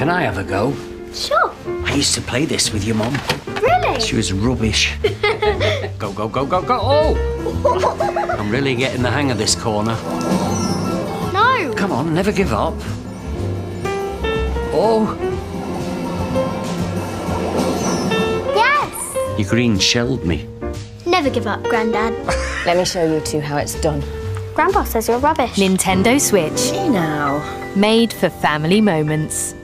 Can I have a go? Sure. I used to play this with your mum. Really? She was rubbish. go, go, go, go, go. Oh! I'm really getting the hang of this corner. No. Come on, never give up. Oh, Yes. you green shelled me. Never give up, Grandad. Let me show you two how it's done. Grandpa says you're rubbish. Nintendo Switch. Hey now. Made for family moments.